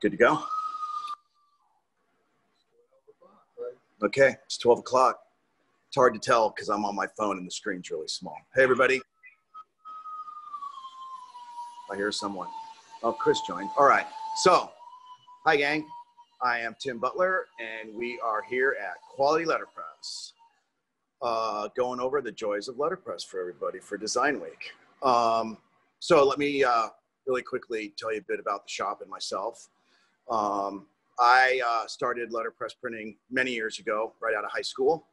Good to go? Okay, it's 12 o'clock. It's hard to tell because I'm on my phone and the screen's really small. Hey, everybody. I hear someone. Oh, Chris joined. All right. So, hi, gang. I am Tim Butler, and we are here at Quality Letterpress, uh, going over the joys of letterpress for everybody for Design Week. Um, so, let me uh, really quickly tell you a bit about the shop and myself. Um, I uh, started letterpress printing many years ago, right out of high school,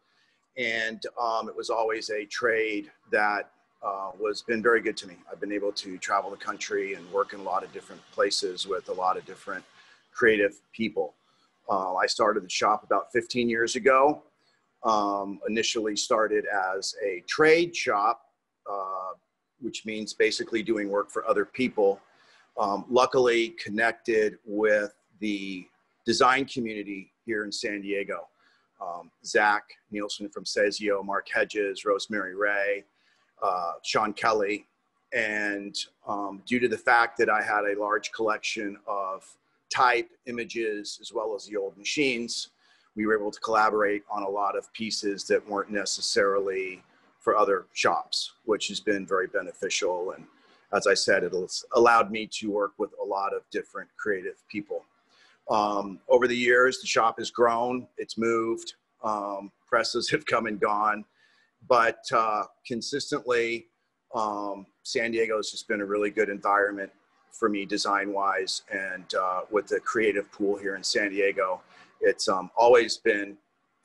and um, it was always a trade that uh, was been very good to me. I've been able to travel the country and work in a lot of different places with a lot of different creative people. Uh, I started the shop about 15 years ago. Um, initially started as a trade shop, uh, which means basically doing work for other people. Um, luckily connected with the design community here in San Diego. Um, Zach Nielsen from Cesio, Mark Hedges, Rosemary Ray, uh, Sean Kelly. And um, due to the fact that I had a large collection of type images as well as the old machines, we were able to collaborate on a lot of pieces that weren't necessarily for other shops, which has been very beneficial. And as I said, it's allowed me to work with a lot of different creative people. Um, over the years, the shop has grown, it's moved, um, presses have come and gone, but uh, consistently, um, San Diego has just been a really good environment for me design wise. And uh, with the creative pool here in San Diego, it's um, always been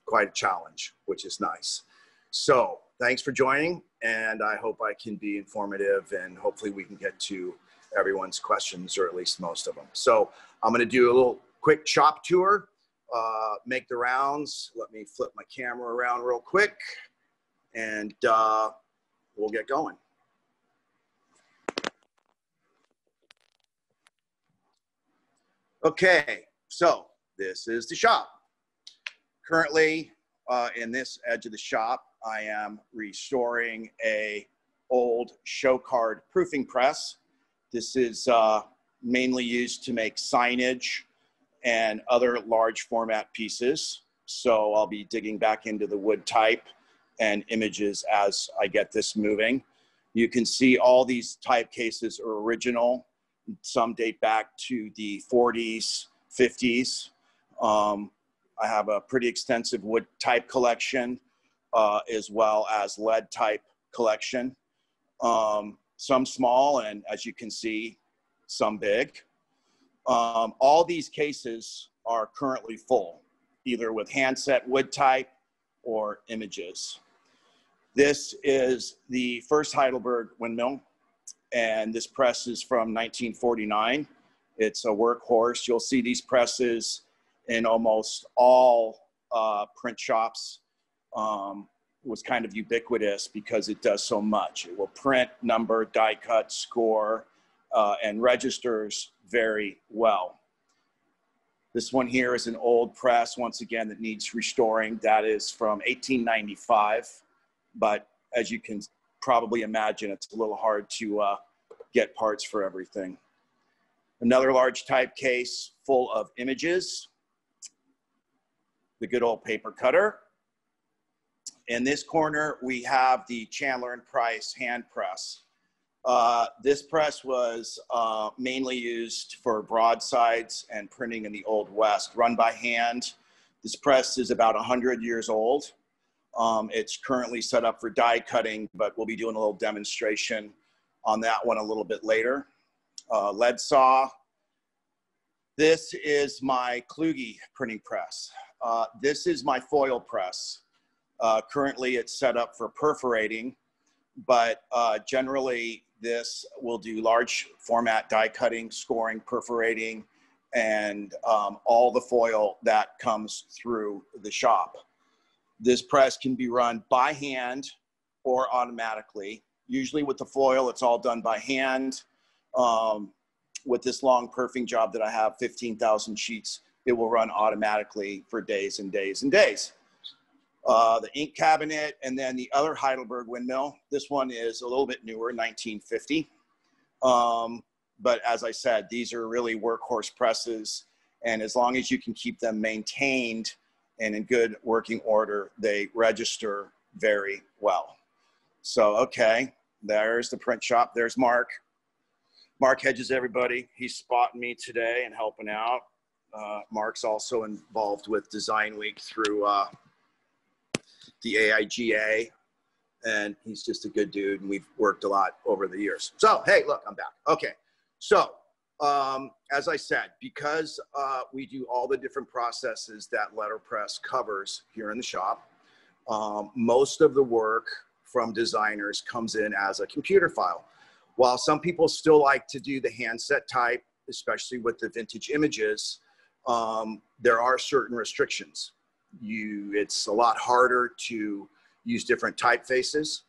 quite a challenge, which is nice. So, thanks for joining, and I hope I can be informative and hopefully we can get to everyone's questions or at least most of them. So, I'm going to do a little quick shop tour, uh, make the rounds. Let me flip my camera around real quick and uh, we'll get going. Okay, so this is the shop. Currently, uh, in this edge of the shop, I am restoring a old show card proofing press. This is uh, mainly used to make signage and other large format pieces. So I'll be digging back into the wood type and images as I get this moving. You can see all these type cases are original. Some date back to the 40s, 50s. Um, I have a pretty extensive wood type collection uh, as well as lead type collection. Um, some small and as you can see, some big. Um, all these cases are currently full, either with handset wood type or images. This is the first Heidelberg windmill, and this press is from 1949. It's a workhorse. You'll see these presses in almost all uh, print shops. Um, was kind of ubiquitous because it does so much. It will print, number, die cut, score, uh, and registers very well. This one here is an old press, once again, that needs restoring. That is from 1895, but as you can probably imagine, it's a little hard to uh, get parts for everything. Another large type case full of images. The good old paper cutter. In this corner, we have the Chandler and Price hand press. Uh, this press was uh, mainly used for broadsides and printing in the Old West, run by hand. This press is about 100 years old. Um, it's currently set up for die cutting, but we'll be doing a little demonstration on that one a little bit later. Uh, lead saw. This is my Kluge printing press. Uh, this is my foil press. Uh, currently, it's set up for perforating, but uh, generally this will do large format die cutting, scoring, perforating, and um, all the foil that comes through the shop. This press can be run by hand or automatically. Usually with the foil, it's all done by hand. Um, with this long perfing job that I have, 15,000 sheets, it will run automatically for days and days and days. Uh, the ink cabinet, and then the other Heidelberg windmill. This one is a little bit newer, 1950. Um, but as I said, these are really workhorse presses. And as long as you can keep them maintained and in good working order, they register very well. So, okay, there's the print shop. There's Mark. Mark Hedges everybody. He's spotting me today and helping out. Uh, Mark's also involved with Design Week through uh, the AIGA, and he's just a good dude, and we've worked a lot over the years. So, hey, look, I'm back. Okay, so um, as I said, because uh, we do all the different processes that letterpress covers here in the shop, um, most of the work from designers comes in as a computer file. While some people still like to do the handset type, especially with the vintage images, um, there are certain restrictions. You, it's a lot harder to use different typefaces.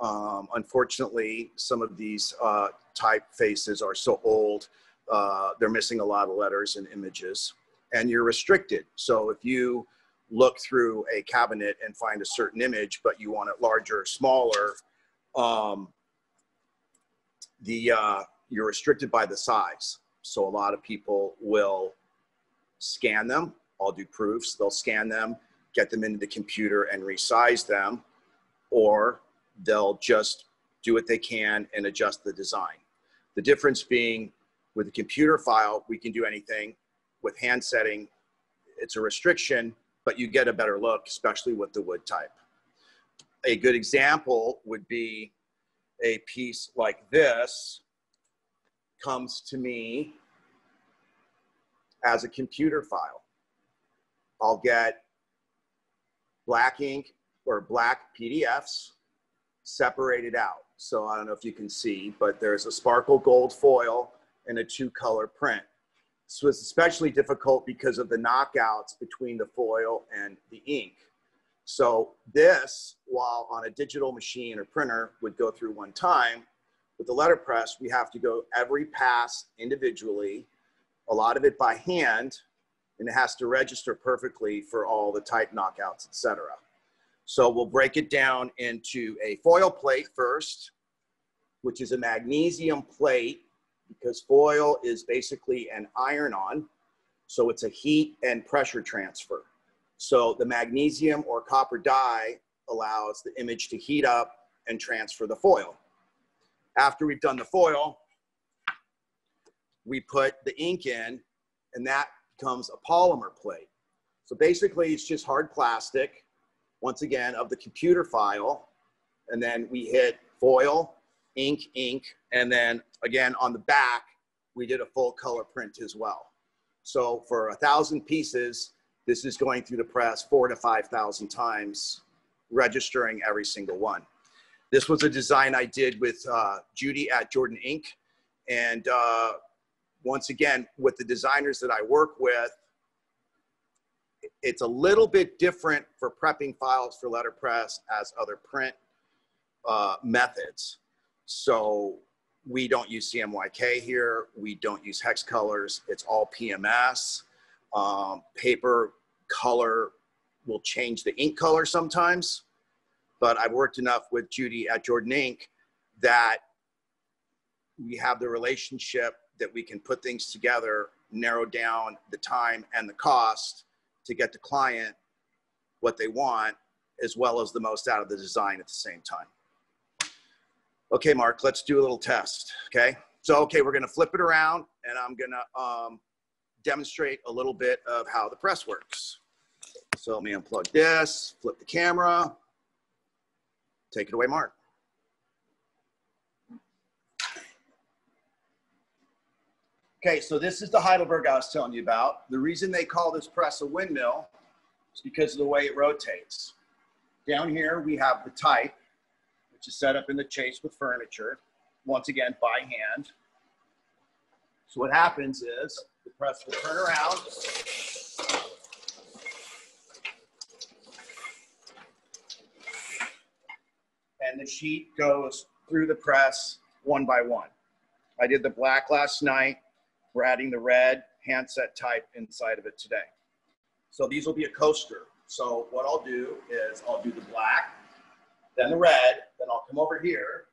Um, unfortunately, some of these uh, typefaces are so old, uh, they're missing a lot of letters and images, and you're restricted. So if you look through a cabinet and find a certain image, but you want it larger or smaller, um, the uh, you're restricted by the size. So a lot of people will scan them. I'll do proofs. They'll scan them, get them into the computer, and resize them, or they'll just do what they can and adjust the design. The difference being with a computer file, we can do anything. With hand setting, it's a restriction but you get a better look, especially with the wood type. A good example would be a piece like this comes to me as a computer file. I'll get black ink or black PDFs separated out. So I don't know if you can see, but there's a sparkle gold foil and a two color print. This was especially difficult because of the knockouts between the foil and the ink. So this, while on a digital machine or printer would go through one time, with the letterpress, we have to go every pass individually, a lot of it by hand, and it has to register perfectly for all the type knockouts, etc. So we'll break it down into a foil plate first, which is a magnesium plate because foil is basically an iron on. So it's a heat and pressure transfer. So the magnesium or copper die allows the image to heat up and transfer the foil. After we've done the foil, we put the ink in and that becomes a polymer plate. So basically it's just hard plastic, once again, of the computer file. And then we hit foil, ink, ink, and then again on the back, we did a full color print as well. So for a thousand pieces, this is going through the press four to 5,000 times, registering every single one. This was a design I did with uh, Judy at Jordan Ink. And uh, once again, with the designers that I work with, it's a little bit different for prepping files for letterpress as other print uh, methods. So we don't use CMYK here. We don't use hex colors. It's all PMS. Um, paper color will change the ink color sometimes, but I've worked enough with Judy at Jordan Ink that we have the relationship that we can put things together, narrow down the time and the cost to get the client what they want, as well as the most out of the design at the same time. Okay, Mark, let's do a little test. Okay. So, okay, we're to flip it around and I'm to um, demonstrate a little bit of how the press works. So let me unplug this, flip the camera. Take it away, Mark. Okay, so this is the Heidelberg I was telling you about. The reason they call this press a windmill is because of the way it rotates. Down here, we have the type, which is set up in the chase with furniture, once again by hand. So what happens is the press will turn around. And the sheet goes through the press one by one. I did the black last night. We're adding the red handset type inside of it today. So these will be a coaster. So what I'll do is I'll do the black, then the red, then I'll come over here.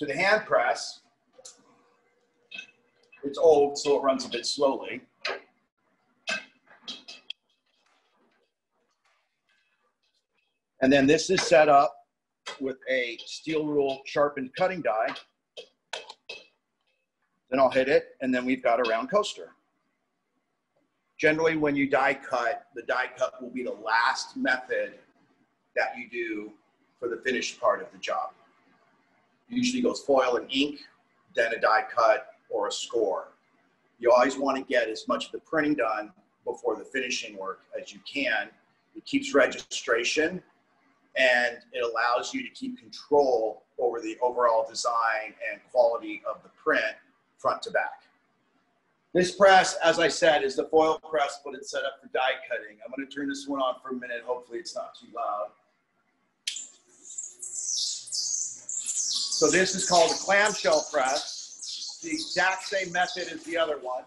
to the hand press, it's old, so it runs a bit slowly. And then this is set up with a steel rule sharpened cutting die. Then I'll hit it, and then we've got a round coaster. Generally, when you die cut, the die cut will be the last method that you do for the finished part of the job. Usually goes foil and ink, then a die cut or a score. You always want to get as much of the printing done before the finishing work as you can. It keeps registration and it allows you to keep control over the overall design and quality of the print front to back. This press, as I said, is the foil press, but it's set up for die cutting. I'm going to turn this one on for a minute. Hopefully it's not too loud. So this is called a clamshell press. The exact same method as the other one.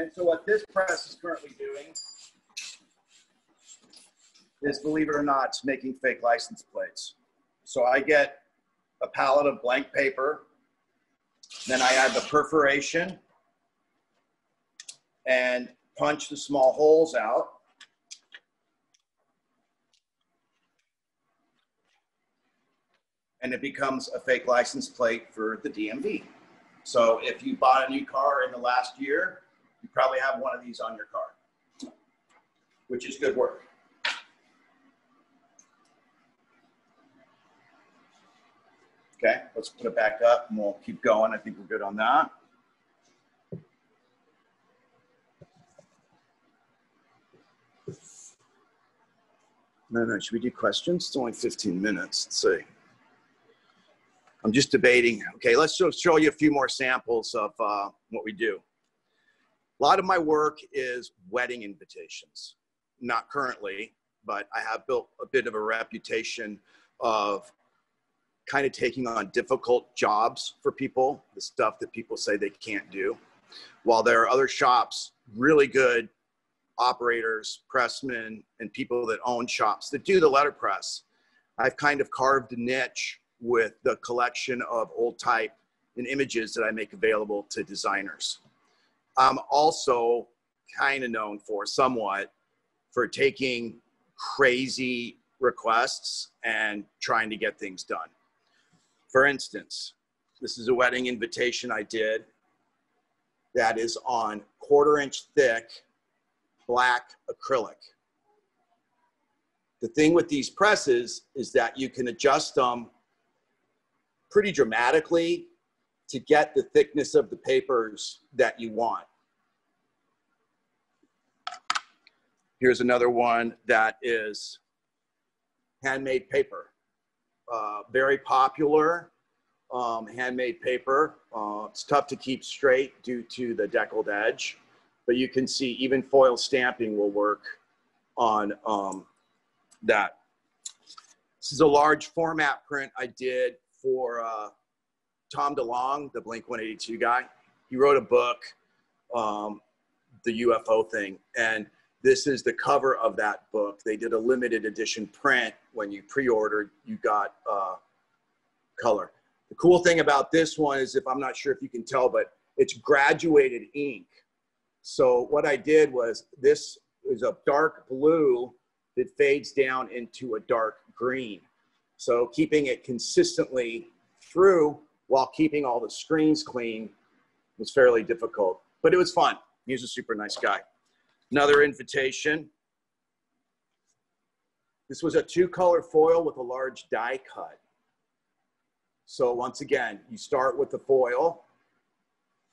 And so what this press is currently doing is, believe it or not, making fake license plates. So I get a pallet of blank paper, then I add the perforation and punch the small holes out. And it becomes a fake license plate for the DMV. So if you bought a new car in the last year, you probably have one of these on your car, which is good work. Okay, let's put it back up and we'll keep going. I think we're good on that. No, no, should we do questions? It's only 15 minutes. Let's see. I'm just debating. Okay, let's show you a few more samples of uh, what we do. A lot of my work is wedding invitations. Not currently, but I have built a bit of a reputation of kind of taking on difficult jobs for people, the stuff that people say they can't do. While there are other shops, really good operators, pressmen, and people that own shops that do the letterpress, I've kind of carved a niche with the collection of old type and images that I make available to designers. I'm also kind of known for somewhat for taking crazy requests and trying to get things done. For instance, this is a wedding invitation I did that is on quarter inch thick black acrylic. The thing with these presses is that you can adjust them pretty dramatically to get the thickness of the papers that you want. Here's another one that is handmade paper uh, very popular um, handmade paper. Uh, it's tough to keep straight due to the deckled edge, but you can see even foil stamping will work on um, that. This is a large format print I did for uh, Tom DeLonge, the Blink 182 guy. He wrote a book, um, the UFO thing, and this is the cover of that book. They did a limited edition print. When you pre-ordered, you got uh, color. The cool thing about this one is, if I'm not sure if you can tell, but it's graduated ink. So what I did was this is a dark blue that fades down into a dark green. So keeping it consistently through while keeping all the screens clean was fairly difficult, but it was fun. He's a super nice guy. Another invitation. This was a two color foil with a large die cut. So once again, you start with the foil,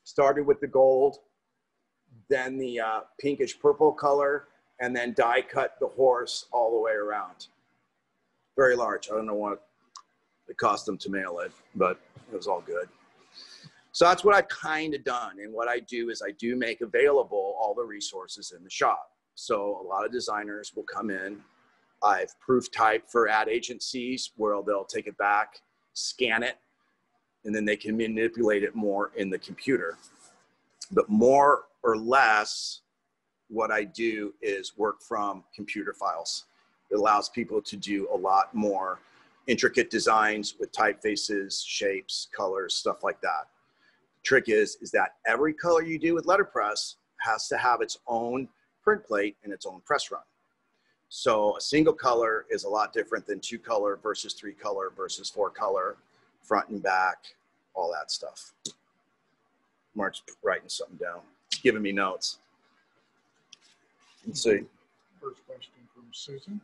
started with the gold, then the uh, pinkish purple color, and then die cut the horse all the way around. Very large. I don't know what it cost them to mail it, but it was all good. So that's what I've kind of done. And what I do is I do make available all the resources in the shop. So a lot of designers will come in. I've proof typed for ad agencies where they'll take it back, scan it, and then they can manipulate it more in the computer. But more or less, what I do is work from computer files. It allows people to do a lot more intricate designs with typefaces, shapes, colors, stuff like that. The trick is, is that every color you do with letterpress has to have its own print plate and its own press run. So a single color is a lot different than two color versus three color versus four color, front and back, all that stuff. Mark's writing something down, giving me notes. Let's see. First question from Susan.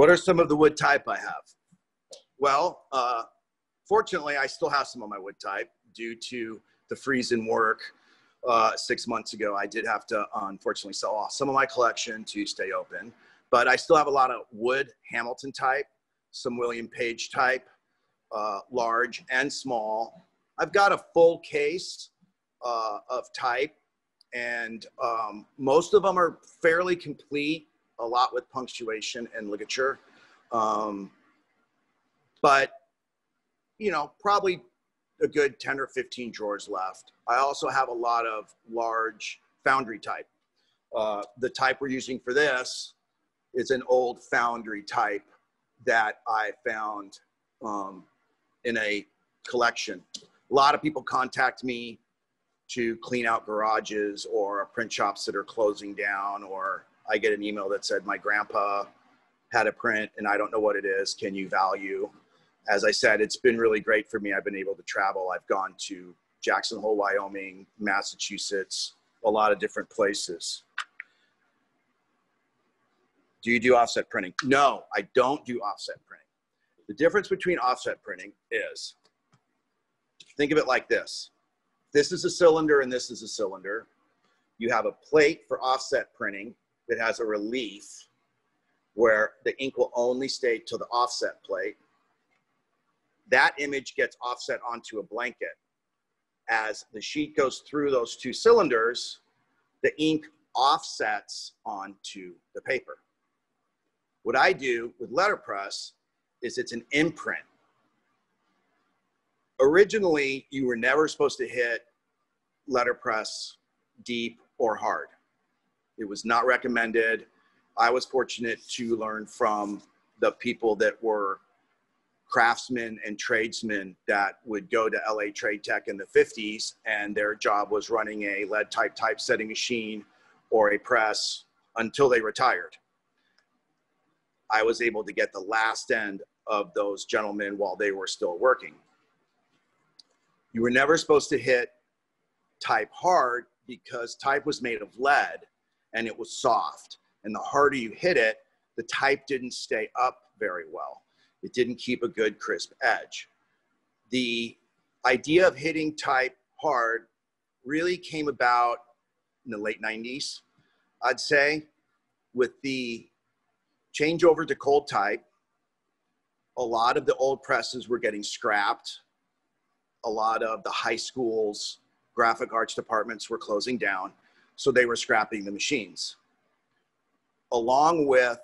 What are some of the wood type I have? Well, uh, fortunately, I still have some of my wood type due to the freeze in work uh, six months ago. I did have to unfortunately sell off some of my collection to stay open, but I still have a lot of wood Hamilton type, some William Page type, uh, large and small. I've got a full case uh, of type, and um, most of them are fairly complete, a lot with punctuation and ligature. Um, but, you know, probably a good 10 or 15 drawers left. I also have a lot of large foundry type. Uh, the type we're using for this is an old foundry type that I found um, in a collection. A lot of people contact me to clean out garages or print shops that are closing down, or I get an email that said, My grandpa had a print and I don't know what it is. Can you value? As I said, it's been really great for me. I've been able to travel. I've gone to Jackson Hole, Wyoming, Massachusetts, a lot of different places. Do you do offset printing? No, I don't do offset printing. The difference between offset printing is think of it like this this is a cylinder and this is a cylinder. You have a plate for offset printing that has a relief where the ink will only stay to the offset plate. That image gets offset onto a blanket. As the sheet goes through those two cylinders, the ink offsets onto the paper. What I do with letterpress is it's an imprint. Originally, you were never supposed to hit letterpress deep or hard. It was not recommended. I was fortunate to learn from the people that were craftsmen and tradesmen that would go to LA Trade Tech in the 50s and their job was running a lead type typesetting machine or a press until they retired. I was able to get the last end of those gentlemen while they were still working. You were never supposed to hit type hard because type was made of lead and it was soft. And the harder you hit it, the type didn't stay up very well. It didn't keep a good crisp edge. The idea of hitting type hard really came about in the late 90s, I'd say, with the changeover to cold type. A lot of the old presses were getting scrapped. A lot of the high schools graphic arts departments were closing down, so they were scrapping the machines. Along with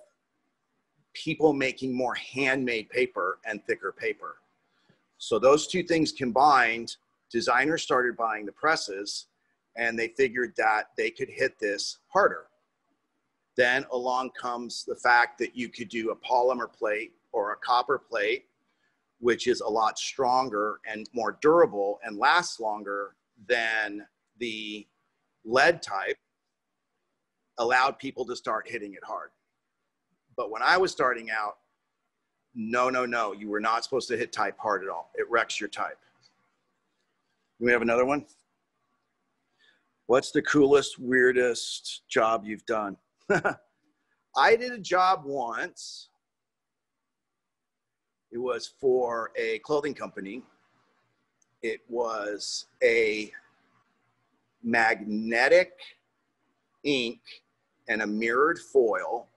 people making more handmade paper and thicker paper. So those two things combined, designers started buying the presses and they figured that they could hit this harder. Then along comes the fact that you could do a polymer plate or a copper plate, which is a lot stronger and more durable and lasts longer than the lead type allowed people to start hitting it hard. But when I was starting out, no, no, no, you were not supposed to hit type hard at all. It wrecks your type. We have another one? What's the coolest, weirdest job you've done? I did a job once. It was for a clothing company it was a magnetic ink and a mirrored foil.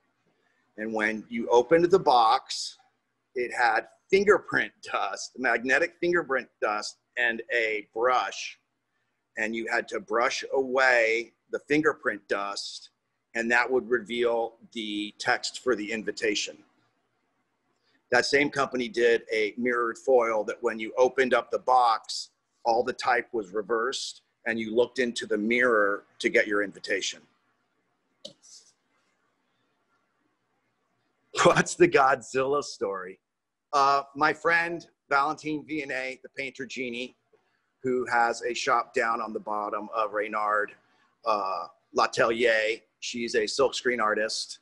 And when you opened the box, it had fingerprint dust, magnetic fingerprint dust, and a brush. And you had to brush away the fingerprint dust, and that would reveal the text for the invitation. That same company did a mirrored foil that when you opened up the box, all the type was reversed and you looked into the mirror to get your invitation. What's the Godzilla story? Uh, my friend Valentine Vianney, the painter genie, who has a shop down on the bottom of Reynard uh, L'Atelier. She's a silkscreen artist.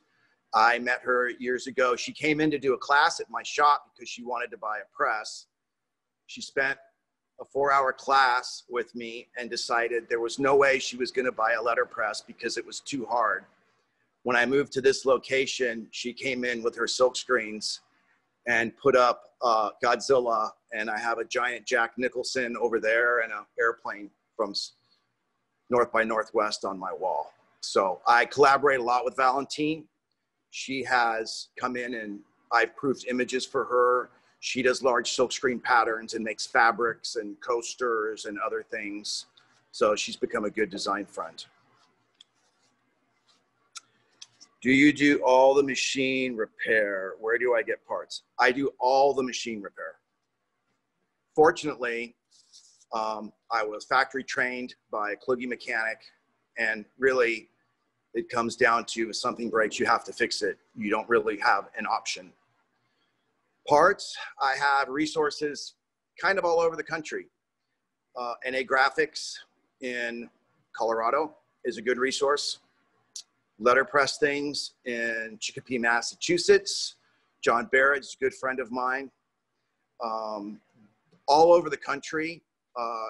I met her years ago. She came in to do a class at my shop because she wanted to buy a press. She spent a four hour class with me and decided there was no way she was going to buy a letterpress because it was too hard. When I moved to this location, she came in with her silk screens and put up uh, Godzilla, and I have a giant Jack Nicholson over there and an airplane from North by Northwest on my wall. So I collaborate a lot with Valentine. She has come in and I've proofed images for her. She does large silkscreen patterns and makes fabrics and coasters and other things. So she's become a good design friend. Do you do all the machine repair? Where do I get parts? I do all the machine repair. Fortunately, um, I was factory trained by a Kluge mechanic, and really, it comes down to if something breaks, you have to fix it. You don't really have an option. Parts, I have resources kind of all over the country. Uh, NA Graphics in Colorado is a good resource letterpress things in Chicopee, Massachusetts. John Barrett is a good friend of mine. Um, all over the country, uh,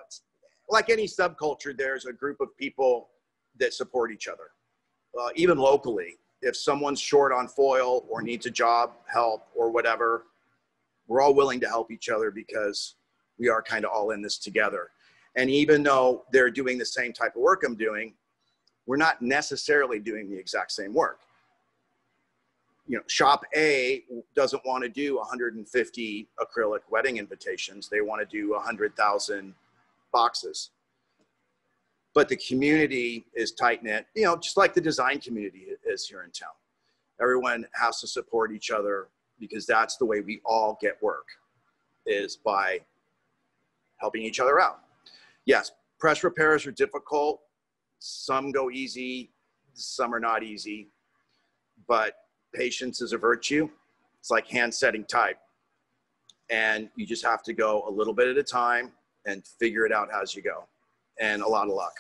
like any subculture, there's a group of people that support each other. Uh, even locally, if someone's short on foil or needs a job, help, or whatever, we're all willing to help each other because we are kind of all in this together. And even though they're doing the same type of work I'm doing, we're not necessarily doing the exact same work. You know, shop A doesn't want to do 150 acrylic wedding invitations. They want to do 100,000 boxes. But the community is tight knit, you know, just like the design community is here in town. Everyone has to support each other because that's the way we all get work is by helping each other out. Yes, press repairs are difficult some go easy, some are not easy, but patience is a virtue. It's like hand setting type. And you just have to go a little bit at a time and figure it out as you go. And a lot of luck.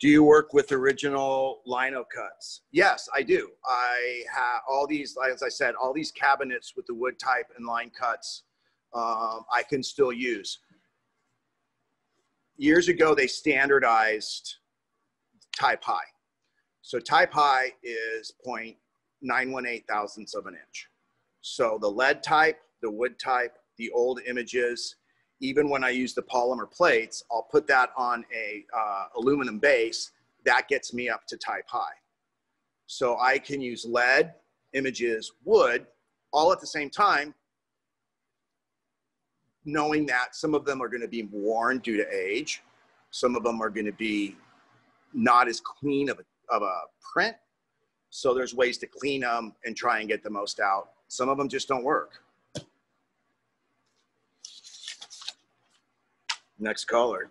Do you work with original lino cuts? Yes, I do. I have all these, as I said, all these cabinets with the wood type and line cuts um, I can still use years ago, they standardized type high. So type high is 0.918 thousandths of an inch. So the lead type, the wood type, the old images, even when I use the polymer plates, I'll put that on a uh, aluminum base. That gets me up to type high. So I can use lead, images, wood, all at the same time knowing that some of them are going to be worn due to age, some of them are going to be not as clean of a, of a print. So there's ways to clean them and try and get the most out. Some of them just don't work. Next caller.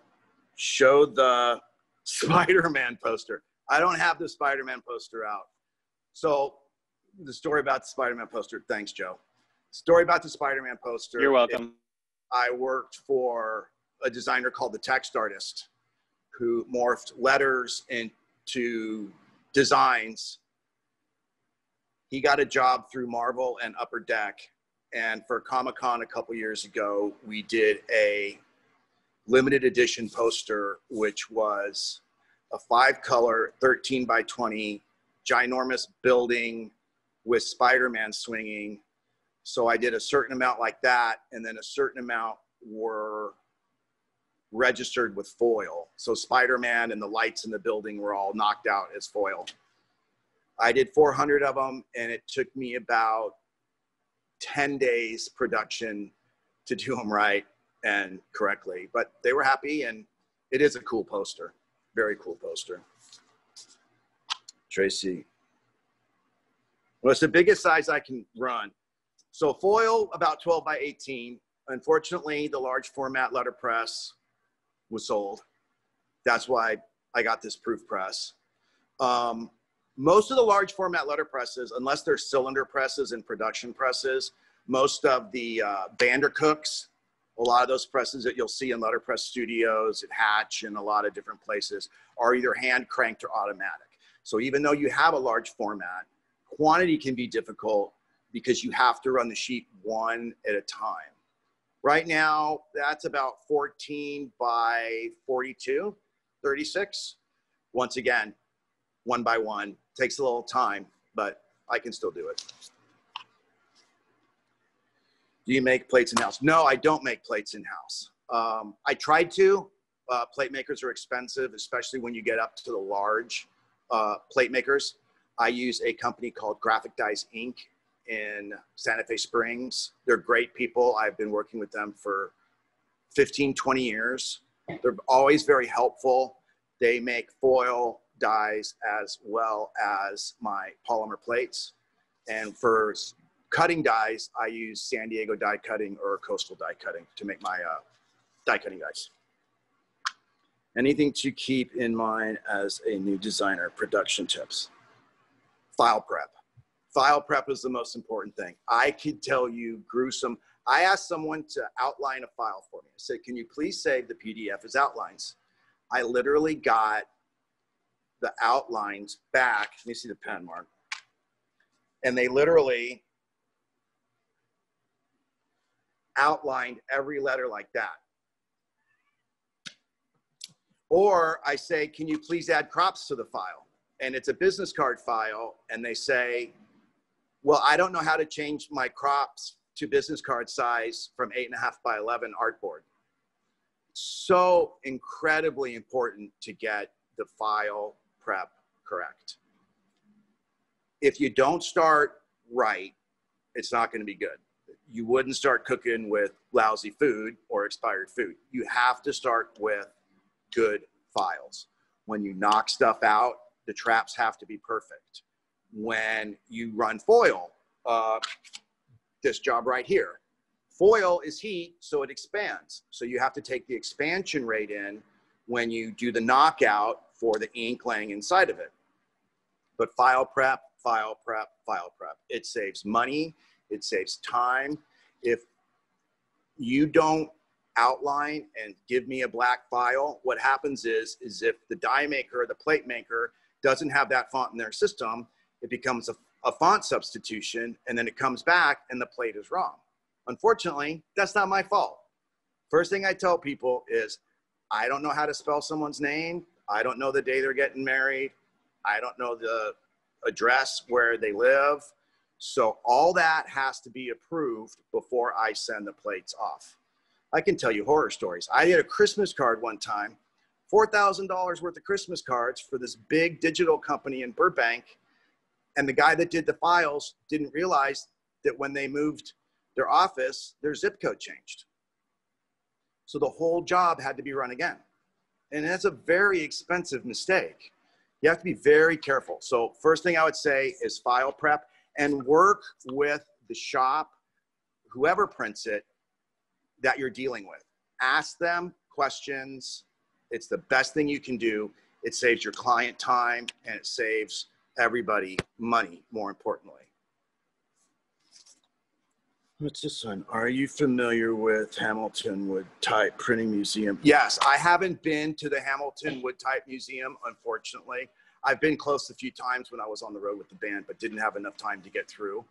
Show the Spider-Man poster. I don't have the Spider-Man poster out. So the story about the Spider-Man poster. Thanks, Joe. Story about the Spider-Man poster. You're welcome. I worked for a designer called the Text Artist, who morphed letters into designs. He got a job through Marvel and Upper Deck. And for Comic Con a couple years ago, we did a limited edition poster, which was a five color, 13 by 20, ginormous building with Spider Man swinging so I did a certain amount like that, and then a certain amount were registered with foil. So Spider-Man and the lights in the building were all knocked out as foil. I did 400 of them, and it took me about 10 days production to do them right and correctly. But they were happy, and it is a cool poster. Very cool poster. Tracy, Well, it's the biggest size I can run. So foil about 12 by 18. Unfortunately, the large format letterpress was sold. That's why I got this proof press. Um, most of the large format letterpresses, unless they're cylinder presses and production presses, most of the uh, Vandercooks, a lot of those presses that you'll see in letterpress studios at Hatch and a lot of different places are either hand cranked or automatic. So even though you have a large format, quantity can be difficult because you have to run the sheet one at a time. Right now, that's about 14 by 42, 36. Once again, one by one. Takes a little time, but I can still do it. Do you make plates in house? No, I don't make plates in house. Um, I tried to. Uh, plate makers are expensive, especially when you get up to the large uh, plate makers. I use a company called Graphic Dies Inc. in Santa Fe Springs. They're great people. I've been working with them for 15, 20 years. They're always very helpful. They make foil dies as well as my polymer plates. And for cutting dies, I use San Diego die cutting or coastal die cutting to make my uh, die cutting dies. Anything to keep in mind as a new designer, production tips. File prep. File prep is the most important thing. I could tell you gruesome. I asked someone to outline a file for me. I said, can you please save the PDF as outlines? I literally got the outlines back. Let me see the pen, Mark. And they literally outlined every letter like that. Or I say, can you please add crops to the file? And it's a business card file, and they say, well, I don't know how to change my crops to business card size from eight and a half by 11 artboard. So incredibly important to get the file prep correct. If you don't start right, it's not going to be good. You wouldn't start cooking with lousy food or expired food. You have to start with good files. When you knock stuff out, the traps have to be perfect. When you run foil, uh, this job right here, foil is heat, so it expands. So you have to take the expansion rate in when you do the knockout for the ink laying inside of it. But file prep, file prep, file prep. It saves money, it saves time. If you don't outline and give me a black file, what happens is, is if the die maker or the plate maker doesn't have that font in their system, it becomes a, a font substitution and then it comes back and the plate is wrong. Unfortunately, that's not my fault. First thing I tell people is, I don't know how to spell someone's name. I don't know the day they're getting married. I don't know the address where they live. So all that has to be approved before I send the plates off. I can tell you horror stories. I had a Christmas card one time, $4,000 worth of Christmas cards for this big digital company in Burbank. And the guy that did the files didn't realize that when they moved their office, their zip code changed. So the whole job had to be run again. And that's a very expensive mistake. You have to be very careful. So, first thing I would say is file prep and work with the shop, whoever prints it, that you're dealing with. Ask them questions. It's the best thing you can do. It saves your client time and it saves everybody money, more importantly. What's this one? Are you familiar with Hamilton Wood Type Printing Museum? Yes, I haven't been to the Hamilton Wood Type Museum, unfortunately. I've been close a few times when I was on the road with the band, but didn't have enough time to get through.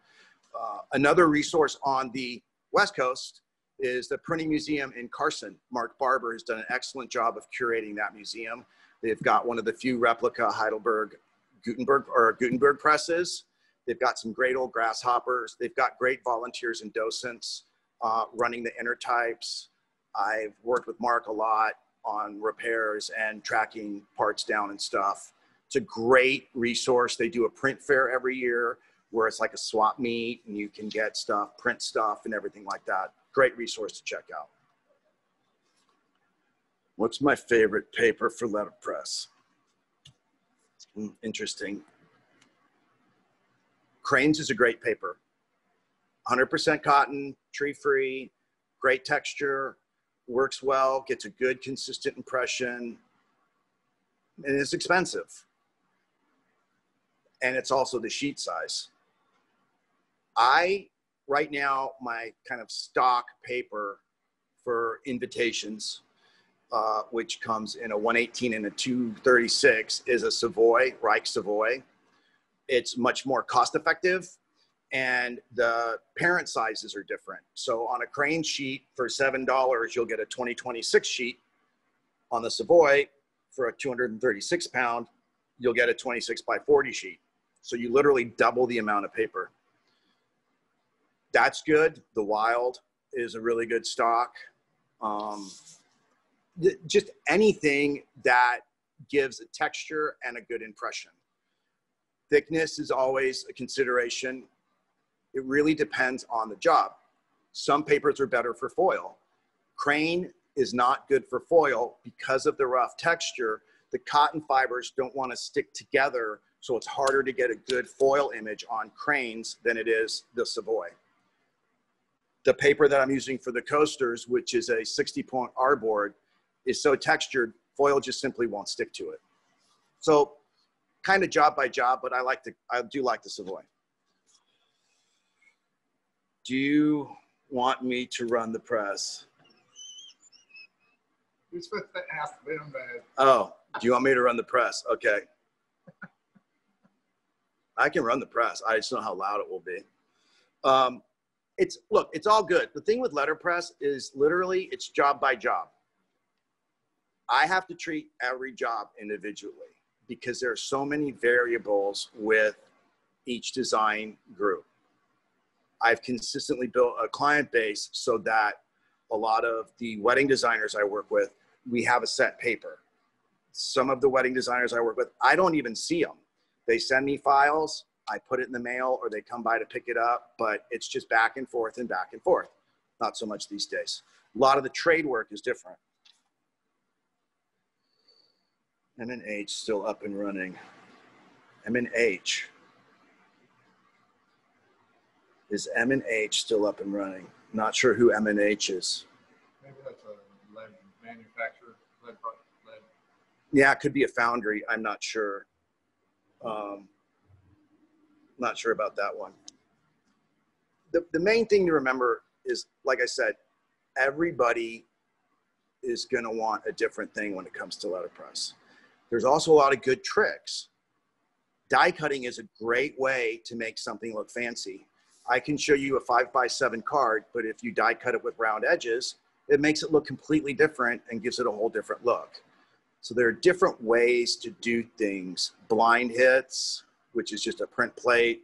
Uh, another resource on the West Coast is the Printing Museum in Carson. Mark Barbour has done an excellent job of curating that museum. They've got one of the few replica Heidelberg Gutenberg or Gutenberg presses. They've got some great old grasshoppers. They've got great volunteers and docents uh, running the intertypes. I've worked with Mark a lot on repairs and tracking parts down and stuff. It's a great resource. They do a print fair every year where it's like a swap meet and you can get stuff, print stuff and everything like that great resource to check out. What's my favorite paper for letterpress? Mm, interesting. Cranes is a great paper. 100% cotton, tree free, great texture, works well, gets a good consistent impression, and it's expensive. And it's also the sheet size. I, right now, my kind of stock paper for invitations, uh, which comes in a 118 and a 236, is a Savoy, Reich Savoy. It's much more cost effective and the parent sizes are different. So on a crane sheet for $7, you'll get a 2026 sheet. On the Savoy for a 236 pound, you'll get a 26 by 40 sheet. So you literally double the amount of paper. That's good. The Wild is a really good stock. Um, just anything that gives a texture and a good impression. Thickness is always a consideration. It really depends on the job. Some papers are better for foil. Crane is not good for foil because of the rough texture. The cotton fibers don't want to stick together, so it's harder to get a good foil image on cranes than it is the Savoy. The paper that I'm using for the coasters, which is a 60 point R board, is so textured, foil just simply won't stick to it. So kind of job by job, but I like to, I do like the Savoy do you want me to run the press? You're supposed to ask them that. Oh, do you want me to run the press? Okay. I can run the press. I just know how loud it will be. Um, it's look, it's all good. The thing with letterpress is literally it's job by job. I have to treat every job individually because there are so many variables with each design group. I've consistently built a client base so that a lot of the wedding designers I work with, we have a set paper. Some of the wedding designers I work with, I don't even see them. They send me files, I put it in the mail, or they come by to pick it up, but it's just back and forth and back and forth. Not so much these days. A lot of the trade work is different. M&H still up and running. M&H. Is M and H still up and running? Not sure who M and H is. Maybe that's a lead manufacturer, lead, lead. Yeah, it could be a foundry. I'm not sure. Um, not sure about that one. The, the main thing to remember is, like I said, everybody is going to want a different thing when it comes to letterpress. There's also a lot of good tricks. Die cutting is a great way to make something look fancy. I can show you a five by seven card, but if you die cut it with round edges, it makes it look completely different and gives it a whole different look. So there are different ways to do things. Blind hits, which is just a print plate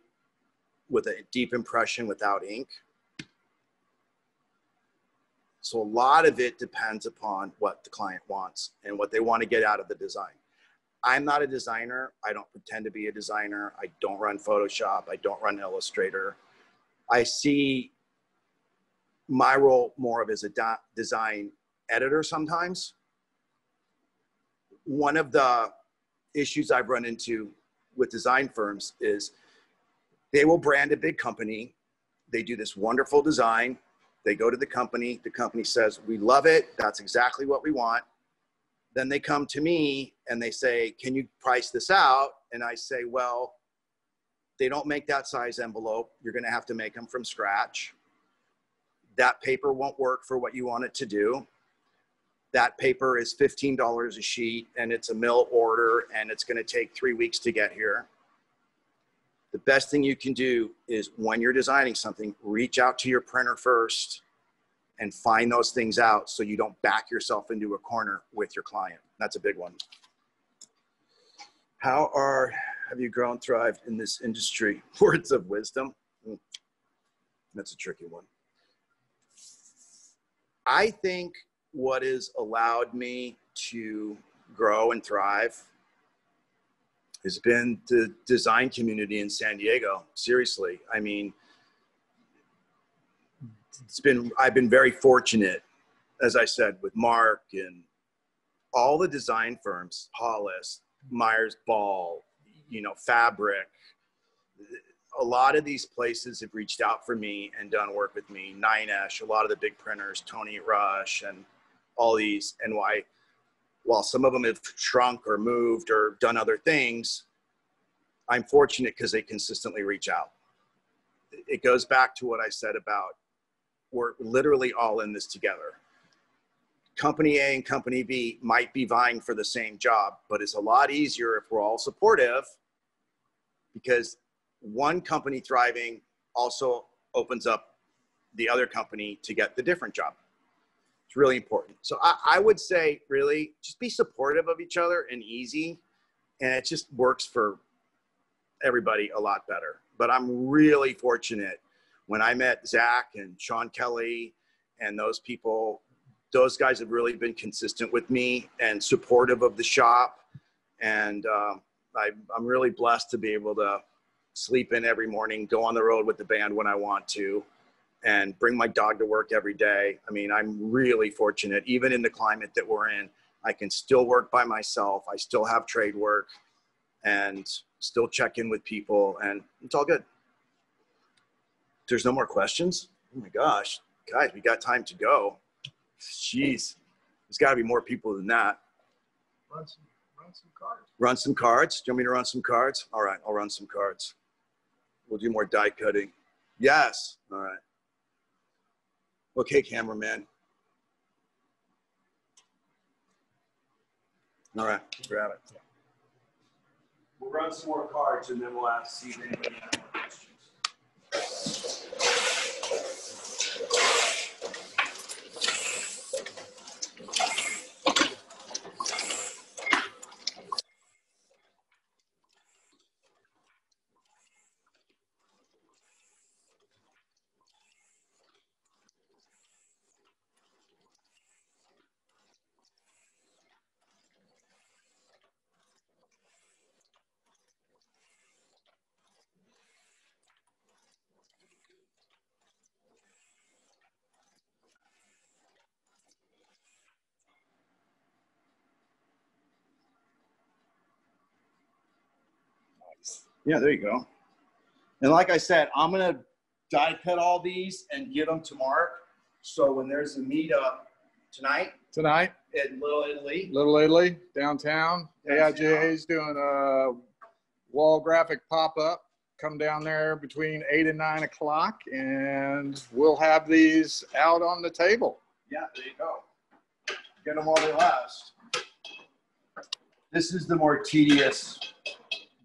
with a deep impression without ink. So a lot of it depends upon what the client wants and what they want to get out of the design. I'm not a designer. I don't pretend to be a designer. I don't run Photoshop. I don't run Illustrator. I see my role more of as a design editor sometimes. One of the issues I've run into with design firms is they will brand a big company. They do this wonderful design. They go to the company. The company says, We love it. That's exactly what we want. Then they come to me and they say, Can you price this out? And I say, Well, they don't make that size envelope. You're going to have to make them from scratch. That paper won't work for what you want it to do. That paper is $15 a sheet and it's a mill order and it's going to take three weeks to get here. The best thing you can do is when you're designing something, reach out to your printer first and find those things out so you don't back yourself into a corner with your client. That's a big one. How are have you grown, thrived in this industry? Words of wisdom. Hmm. That's a tricky one. I think what has allowed me to grow and thrive has been the design community in San Diego. Seriously, I mean, it's been I've been very fortunate, as I said, with Mark and all the design firms, Hollis, Myers Ball, you know, fabric, a lot of these places have reached out for me and done work with me. Ninesh, a lot of the big printers, Tony Rush, and all these. And why, while some of them have shrunk or moved or done other things, I'm fortunate because they consistently reach out. It goes back to what I said about we're literally all in this together. Company A and Company B might be vying for the same job, but it's a lot easier if we're all supportive because one company thriving also opens up the other company to get the different job. It's really important. So I, I, would say, really, just be supportive of each other and easy, and it just works for everybody a lot better. But I'm really fortunate when I met Zach and Sean Kelly and those people. Those guys have really been consistent with me and supportive of the shop, and uh, I, I'm really blessed to be able to sleep in every morning, go on the road with the band when I want to, and bring my dog to work every day. I mean, I'm really fortunate, even in the climate that we're in. I can still work by myself. I still have trade work and still check in with people, and it's all good. There's no more questions. Oh my gosh, guys, we got time to go. Jeez, there's got to be more people than that. Run some, run some cards. Run some cards. Do you want me to run some cards? All right, I'll run some cards. We'll do more die cutting. Yes. All right. Okay, cameraman. All right, grab it. We'll run some more cards and then we'll ask, see if anybody has more questions. Yeah, there you go. And like I said, I'm gonna die cut all these and get them to Mark. So when there's a meetup tonight Tonight, at Little Italy, Little Italy, downtown, AIGA is doing a wall graphic pop-up. Come down there between eight and nine o'clock and we'll have these out on the table. yeah, there you go. Get them while they last. This is the more tedious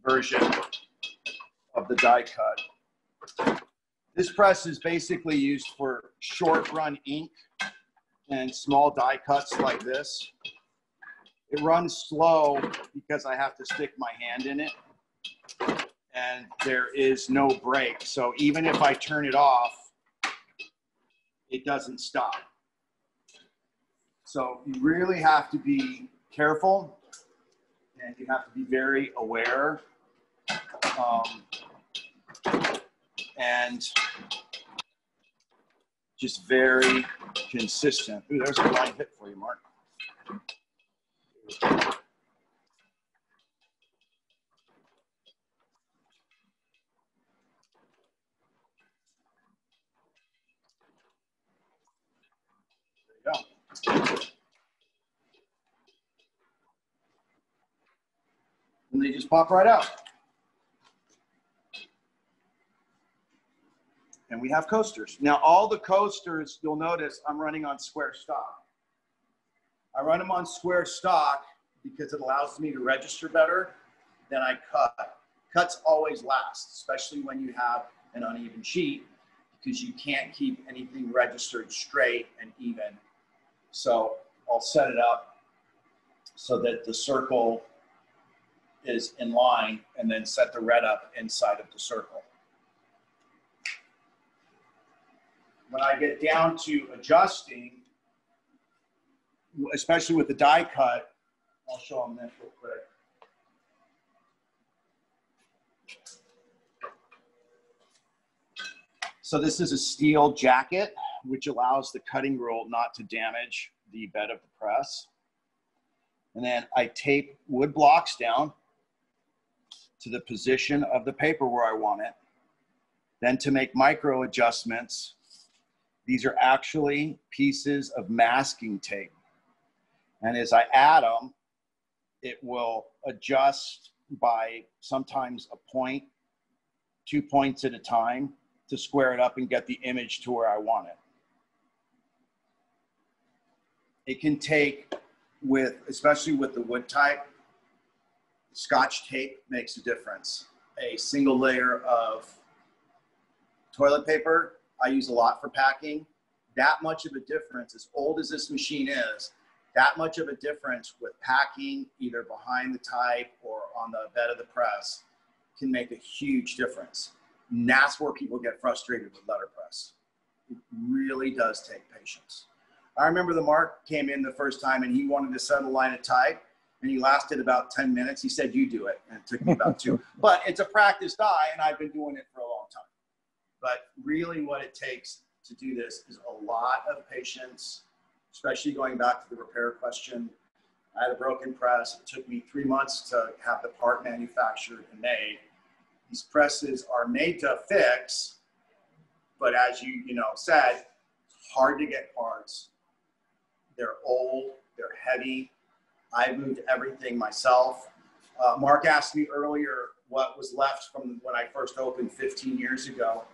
version of the die cut. This press is basically used for short run ink and small die cuts like this. It runs slow because I have to stick my hand in it and there is no brake. So even if I turn it off, it doesn't stop. So you really have to be careful and you have to be very aware. Um, and just very consistent. Ooh, there's a blind hit for you, Mark. There you go. And they just pop right out. And we have coasters. Now, all the coasters, you'll notice I'm running on square stock. I run them on square stock because it allows me to register better than I cut. Cuts always last, especially when you have an uneven sheet because you can't keep anything registered straight and even. So I'll set it up so that the circle is in line and then set the red up inside of the circle. When I get down to adjusting, especially with the die cut, I'll show them this real quick. So this is a steel jacket, which allows the cutting roll not to damage the bed of the press. And then I tape wood blocks down to the position of the paper where I want it. Then to make micro adjustments, these are actually pieces of masking tape. And as I add them, it will adjust by sometimes a point, two points at a time to square it up and get the image to where I want it. It can take with, especially with the wood type, scotch tape makes a difference. A single layer of toilet paper, I use a lot for packing. That much of a difference, as old as this machine is, that much of a difference with packing either behind the type or on the bed of the press can make a huge difference. And that's where people get frustrated with letterpress. It really does take patience. I remember the Mark came in the first time and he wanted to set a line of type and he lasted about 10 minutes. He said, You do it. And it took me about two. But it's a practice die and I've been doing it for a long time. But really, what it takes to do this is a lot of patience, especially going back to the repair question. I had a broken press. It took me three months to have the part manufactured and made. These presses are made to fix, but as you you know said, it's hard to get parts. They're old, they're heavy. I moved everything myself. Uh, Mark asked me earlier what was left from when I first opened 15 years ago.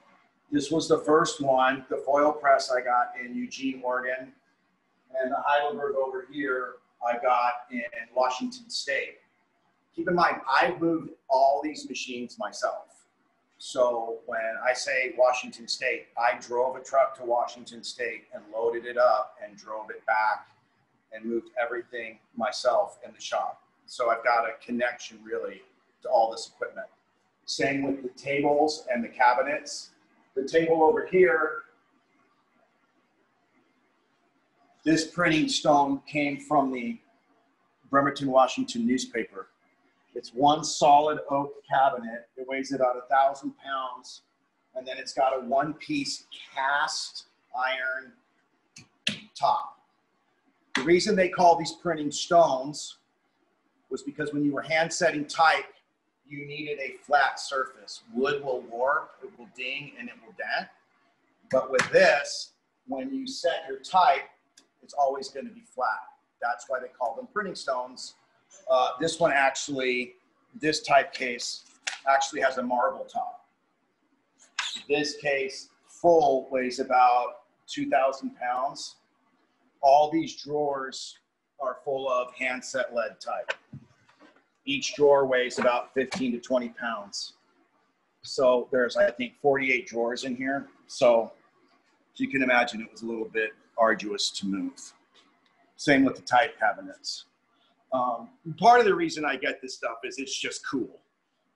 This was the first one, the foil press I got in Eugene, Oregon. And the Heidelberg over here, I got in Washington State. Keep in mind, I've moved all these machines myself. So when I say Washington State, I drove a truck to Washington State and loaded it up and drove it back and moved everything myself in the shop. So I've got a connection really to all this equipment. Same with the tables and the cabinets. The table over here, this printing stone came from the Bremerton, Washington newspaper. It's one solid oak cabinet. It weighs about a thousand pounds. And then it's got a one piece cast iron top. The reason they call these printing stones was because when you were hand setting type, you needed a flat surface. Wood will warp, it will ding, and it will dent. But with this, when you set your type, it's always going to be flat. That's why they call them printing stones. Uh, this one actually, this type case actually has a marble top. This case full weighs about 2,000 pounds. All these drawers are full of handset lead type. Each drawer weighs about 15 to 20 pounds. So there's, I think, 48 drawers in here. So you can imagine it was a little bit arduous to move. Same with the type cabinets. Um, part of the reason I get this stuff is it's just cool.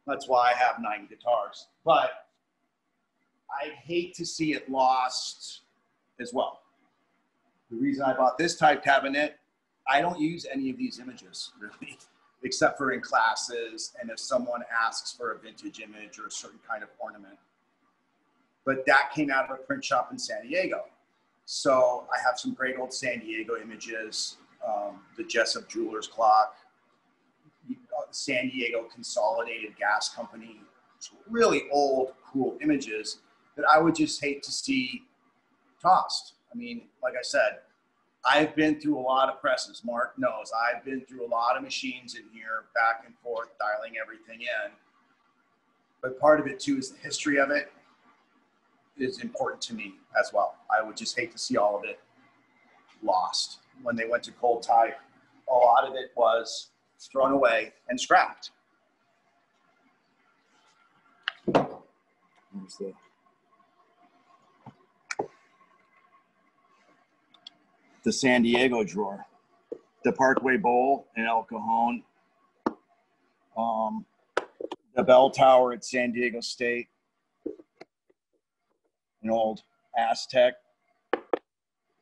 That's why I have nine guitars. But I hate to see it lost as well. The reason I bought this type cabinet, I don't use any of these images really except for in classes and if someone asks for a vintage image or a certain kind of ornament. But that came out of a print shop in San Diego. So I have some great old San Diego images, um, the Jessop Jewelers clock, San Diego Consolidated Gas Company, really old, cool images that I would just hate to see tossed. I mean, like I said, I've been through a lot of presses. Mark knows I've been through a lot of machines in here, back and forth, dialing everything in. But part of it too is the history of it is important to me as well. I would just hate to see all of it lost. When they went to cold type, a lot of it was thrown away and scrapped. The San Diego drawer, the Parkway Bowl in El Cajon, um, the bell tower at San Diego State, an old Aztec.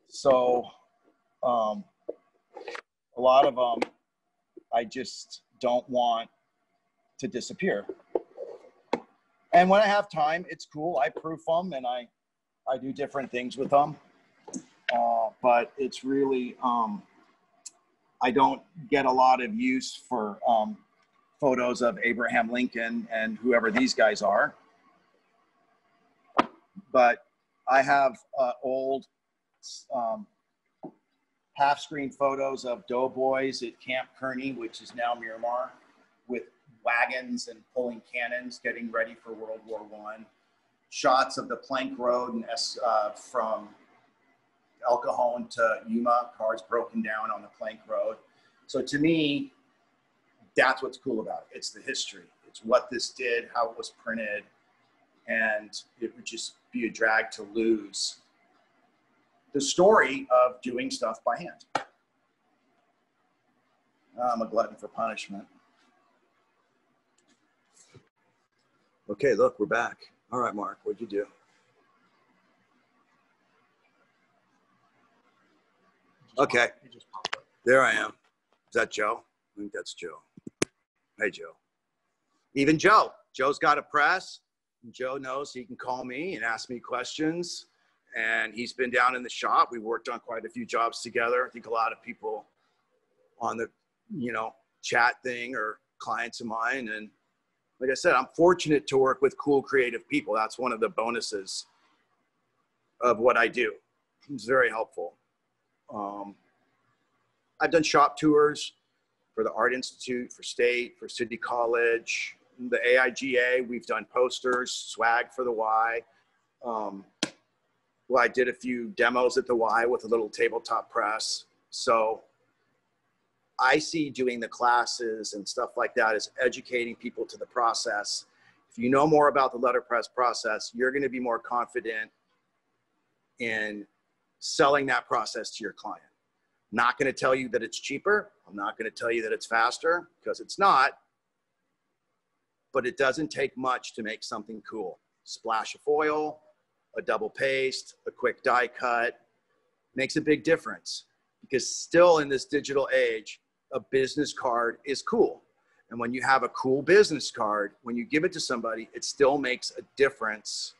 So um, a lot of them I just don't want to disappear. And when I have time, it's cool. I proof them and I, I do different things with them uh, but it's really um, I don't get a lot of use for um, photos of Abraham Lincoln and whoever these guys are. but I have uh, old um, half screen photos of doughboys at Camp Kearny, which is now Miramar, with wagons and pulling cannons getting ready for World War One. Shots of the Plank Road and uh, from El Cajon to Yuma, cars broken down on the Plank Road. So to me, that's what's cool about it. It's the history. It's what this did, how it was printed, and it would just be a drag to lose the story of doing stuff by hand. I'm a glutton for punishment. Okay, look, we're back. All right, Mark, what'd you do? Okay, there I am. Is that Joe? I think that's Joe. Hey, Joe. Even Joe. Joe's got a press. Joe knows he can call me and ask me questions. And he's been down in the shop. We worked on quite a few jobs together. I think a lot of people on the, you know, chat thing or clients of mine. And like I said, I'm fortunate to work with cool, creative people. That's one of the bonuses of what I do. It's very helpful. Um, I've done shop tours for the Art Institute, for State, for City College, the AIGA. We've done posters, swag for the Y. Um, well, I did a few demos at the Y with a little tabletop press. So I see doing the classes and stuff like that as educating people to the process. If you know more about the letterpress process, you're going to be more confident in selling that process to your client. Not going to tell you that it's cheaper. I'm not going to tell you that it's faster because it's not. But it doesn't take much to make something cool. Splash of foil, a double paste, a quick die cut makes a big difference because still in this digital age, a business card is cool. And when you have a cool business card, when you give it to somebody, it still makes a difference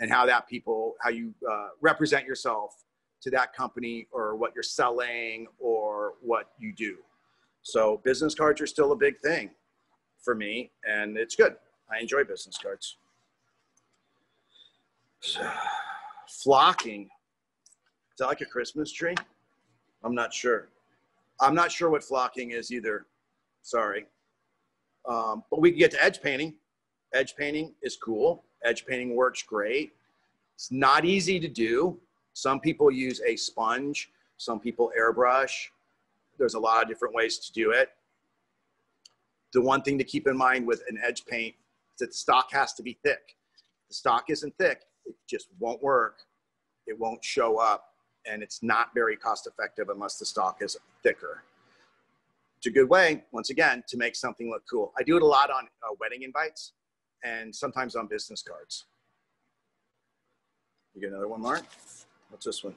in how that people, how you uh, represent yourself to that company or what you're selling or what you do. So business cards are still a big thing for me and it's good. I enjoy business cards. Flocking. Is that like a Christmas tree? I'm not sure. I'm not sure what flocking is either. Sorry. Um, but we can get to edge painting. Edge painting is cool. Edge painting works great. It's not easy to do. Some people use a sponge, some people airbrush. There's a lot of different ways to do it. The one thing to keep in mind with an edge paint is that the stock has to be thick. If the stock isn't thick, it just won't work. It won't show up and it's not very cost effective unless the stock is thicker. It's a good way, once again, to make something look cool. I do it a lot on uh, wedding invites and sometimes on business cards. You get another one, Mark? What's this one?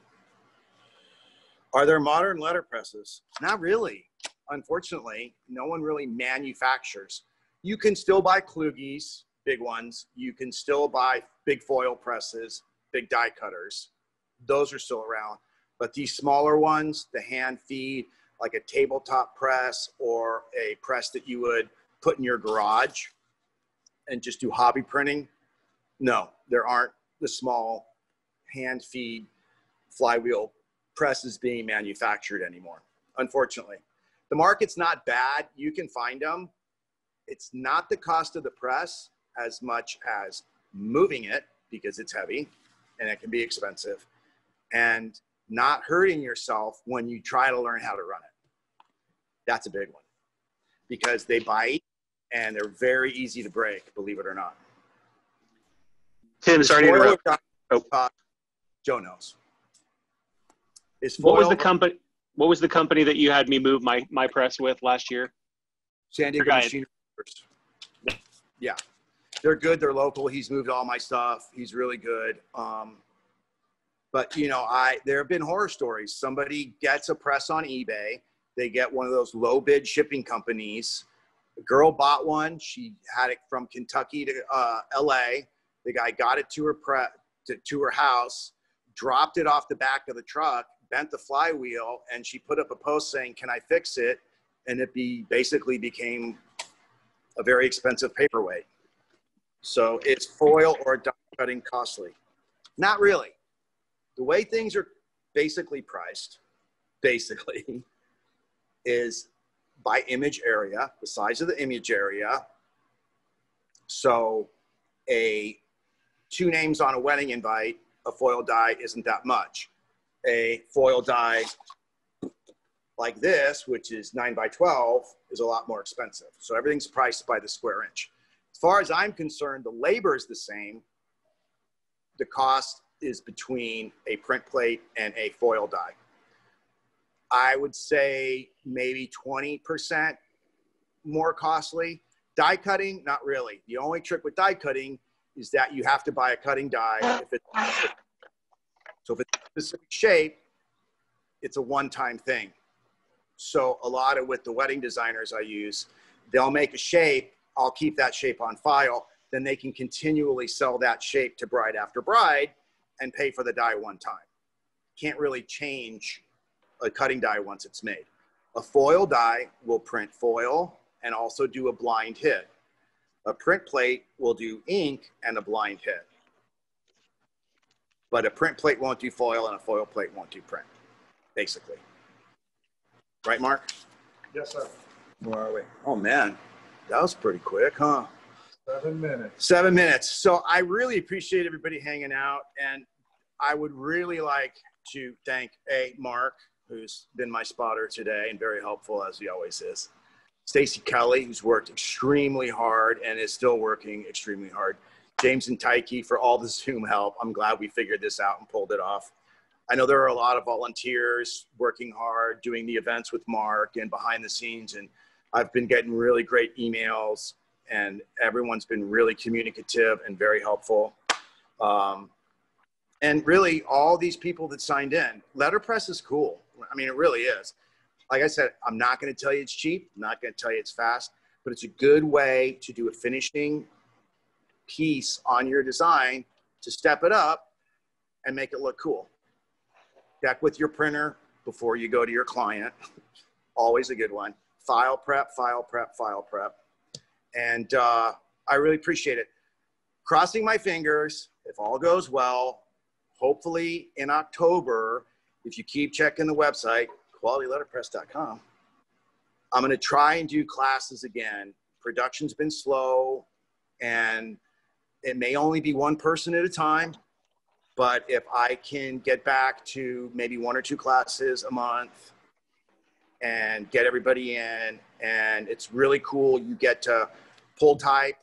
Are there modern letterpresses? Not really. Unfortunately, no one really manufactures. You can still buy Kluges, big ones. You can still buy big foil presses, big die cutters. Those are still around. But these smaller ones, the hand feed, like a tabletop press or a press that you would put in your garage and just do hobby printing, no, there aren't the small hand feed flywheel presses being manufactured anymore, unfortunately. The market's not bad. You can find them. It's not the cost of the press as much as moving it because it's heavy and it can be expensive and not hurting yourself when you try to learn how to run it. That's a big one because they bite and they're very easy to break, believe it or not. Tim, sorry to interrupt. Oh. Joe knows. Is what was the company? What was the company that you had me move my my press with last year? San Diego Machinery. Yeah, they're good. They're local. He's moved all my stuff. He's really good. Um, but you know, I there have been horror stories. Somebody gets a press on eBay. They get one of those low bid shipping companies. A girl bought one. She had it from Kentucky to uh, L.A. The guy got it to her pre- to, to her house, dropped it off the back of the truck, bent the flywheel and she put up a post saying, Can I fix it? And it be basically became a very expensive paperweight. So it's foil or die cutting costly. Not really. The way things are basically priced, basically, is by image area, the size of the image area. So a two names on a wedding invite, a foil die isn't that much. A foil die like this, which is nine by 12, is a lot more expensive. So everything's priced by the square inch. As far as I'm concerned, the labor is the same. The cost is between a print plate and a foil die. I would say maybe 20% more costly. Die cutting, not really. The only trick with die cutting is that you have to buy a cutting die. If so if it's specific shape, it's a one-time thing. So a lot of with the wedding designers I use, they'll make a shape. I'll keep that shape on file. Then they can continually sell that shape to bride after bride and pay for the die one time. Can't really change a cutting die once it's made. A foil die will print foil and also do a blind hit. A print plate will do ink and a blind hit. But a print plate won't do foil and a foil plate won't do print, basically. Right, Mark? Yes, sir. Where are we? Oh, man. That was pretty quick, huh? Seven minutes. Seven minutes. So I really appreciate everybody hanging out. And I would really like to thank A, Mark, who's been my spotter today and very helpful as he always is. Stacy Kelly, who's worked extremely hard and is still working extremely hard. James and Tyke for all the Zoom help. I'm glad we figured this out and pulled it off. I know there are a lot of volunteers working hard, doing the events with Mark and behind the scenes. And I've been getting really great emails, and everyone's been really communicative and very helpful. Um, and really, all these people that signed in, letterpress is cool. I mean, it really is. Like I said, I'm not going to tell you it's cheap. I'm not going to tell you it's fast, but it's a good way to do a finishing piece on your design to step it up and make it look cool. Check with your printer before you go to your client. Always a good one. File prep, file prep, file prep. And uh, I really appreciate it. Crossing my fingers, if all goes well, hopefully in October, if you keep checking the website, qualityletterpress.com, I'm going to try and do classes again. Production's been slow and it may only be one person at a time. But if I can get back to maybe one or two classes a month and get everybody in, and it's really cool, you get to pull type,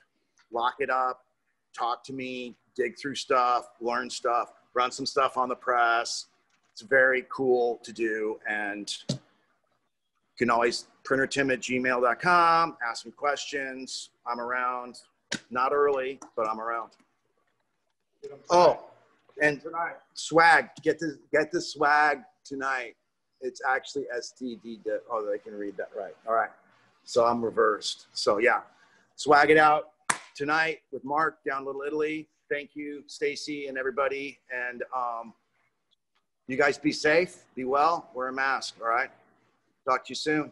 lock it up, talk to me, dig through stuff, learn stuff, run some stuff on the press. It's very cool to do. And you can always printertim at gmail.com, ask me questions. I'm around, not early, but I'm around. Oh, and Tonight. swag, get the get the swag tonight. It's actually STD. Oh, they can read that right. All right. So I'm reversed. So yeah, swag it out tonight with Mark down Little Italy. Thank you, Stacy, and everybody. And um, you guys be safe, be well, wear a mask. All right. Talk to you soon.